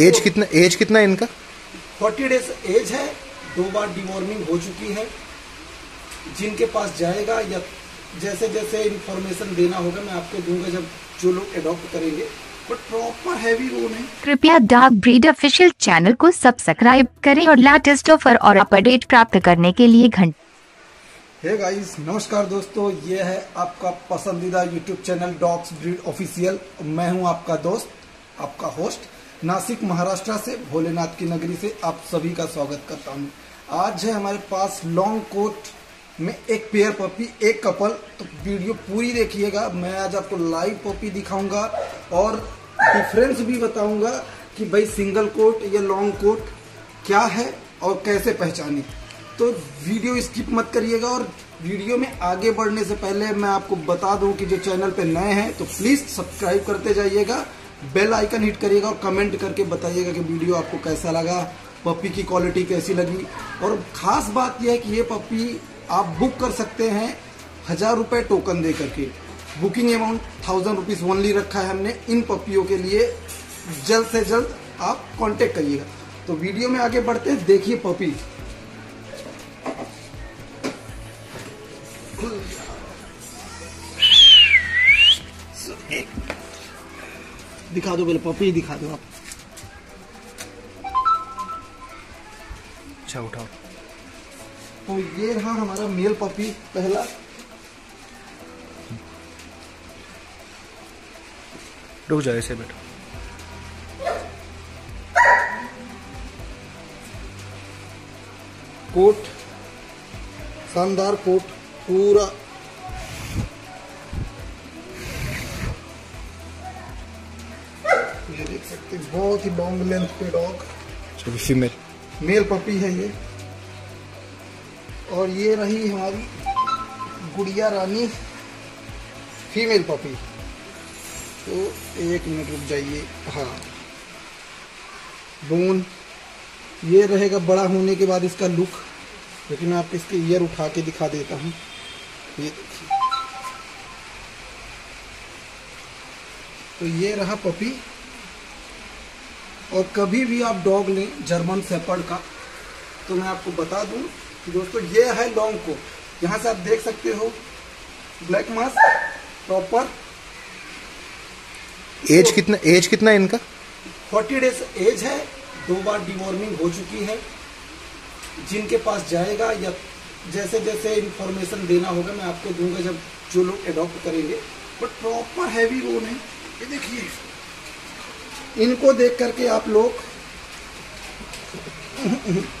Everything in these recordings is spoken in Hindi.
एज कितना एज कितना है इनका? फोर्टी डेज़ एज है दो बार डिवॉर्मिंग हो चुकी है। जिनके पास जाएगा या जैसे जैसे इंफॉर्मेशन देना होगा मैं आपको दूँगा जब जो लोग अडॉप्ट करेंगे। बट प्रॉपर हैवी बोन है। कृपया डार्क ब्रीड ऑफिशियल चैनल को सब्सक्राइब करें और लेटेस्ट ऑफ़र और अपडेट प्राप्त करने के लिए घंटे हे गाइस नमस्कार दोस्तों ये है आपका पसंदीदा YouTube channel dogs breed official मैं हूँ आपका दोस्त आपका होस्ट नासिक, महाराष्ट्र से भोलेनाथ की नगरी से आप सभी का स्वागत करता हूँ। आज है हमारे पास लॉन्ग कोट में एक पेयर पपी एक कपल तो वीडियो पूरी देखिएगा। मैं आज आपको लाइव पपी दिखाऊँगा और डिफरेंस भी बताऊँगा कि भाई सिंगल कोट या लॉन्ग कोट क्या है और कैसे पहचाने। तो वीडियो स्किप मत करिएगा और वीडियो में आगे बढ़ने से पहले मैं आपको बता दूँ कि जो चैनल पे नए हैं तो प्लीज़ सब्सक्राइब करते जाइएगा। बेल आइकन हिट करिएगा और कमेंट करके बताइएगा कि वीडियो आपको कैसा लगा, पप्पी की क्वालिटी कैसी लगी। और खास बात यह है कि ये पपी आप बुक कर सकते हैं हज़ार रुपए टोकन दे करके। Booking amount thousand rupees only रखा है हमने इन पपियों के लिए। जल्द से जल्द आप कांटेक्ट करिएगा। तो वीडियो में आगे बढ़ते हैं, देखिए पपी दिखा दो पहले पपी दिखा दो आप। अच्छा उठाओ। तो ये रहा हमारा मेल पपी पहला। रुक जाओ ऐसे बैठो। कोट शानदार कोट पूरा सकते बहुत ही लॉन्ग लेंथ पे डॉग चलो फीमेल मेल पपी है ये। और ये रही हमारी गुड़िया रानी। फीमेल पपी तो एक मिनट रुक जाइए। हाँ। बोन ये रहेगा बड़ा होने के बाद इसका लुक लेकिन मैं आपको इसके ईयर उठा के दिखा देता हूँ। ये देखिए। तो ये रहा पपी और कभी भी आप डॉग लें जर्मन सेपर्ड का तो मैं आपको बता दूँ कि दोस्तों ये है लॉन्ग को यहाँ से आप देख सकते हो ब्लैक मास्क प्रॉपर एज कितना एज कितना है इनका? फोर्टी डेज़ एज है दो बार डिवॉर्मिंग हो चुकी है। जिनके पास जाएगा या जैसे जैसे इंफॉर्मेशन देना होगा मैं आपको दूँगा जब जो लोग अडॉप्ट करेंगे। बट प्रॉपर हैवी बोन है। ये देखिए इनको देख करके आप लोग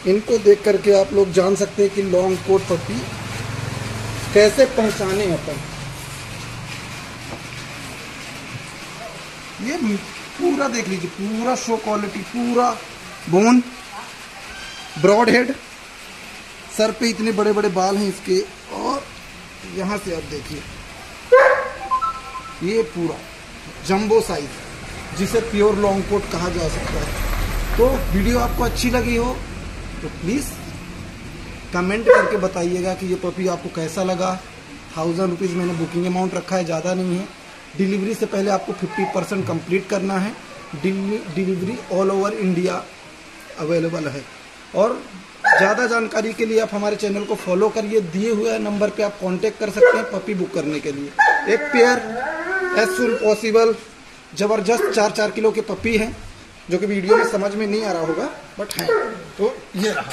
इनको देख करके आप लोग जान सकते हैं कि लॉन्ग कोट पपी कैसे पहचाने अपन। ये पूरा देख लीजिए, पूरा शो क्वालिटी पूरा बोन ब्रॉड हेड सर पे इतने बड़े बड़े बाल हैं इसके, और यहाँ से आप देखिए, ये पूरा जंबो साइज़ जिसे प्योर लॉन्ग कोट कहा जा सकता है। तो वीडियो आपको अच्छी लगी हो तो प्लीज़ कमेंट करके बताइएगा कि ये पपी आपको कैसा लगा। थाउज़ेंड रुपीज़ मैंने बुकिंग अमाउंट रखा है, ज़्यादा नहीं है। डिलीवरी से पहले आपको 50 परसेंट कंप्लीट करना है। Delivery all over India available है। और ज़्यादा जानकारी के लिए आप हमारे चैनल को फॉलो करिए। दिए हुए नंबर पे आप कांटेक्ट कर सकते हैं पपी बुक करने के लिए। एक पेयर एज सुन पॉसिबल ज़बरदस्त चार चार किलो के पप्पी हैं, जो कि वीडियो में समझ में नहीं आ रहा होगा बट है। तो ये रहा।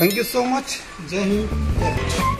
थैंक यू सो मच जय हिंद। जय।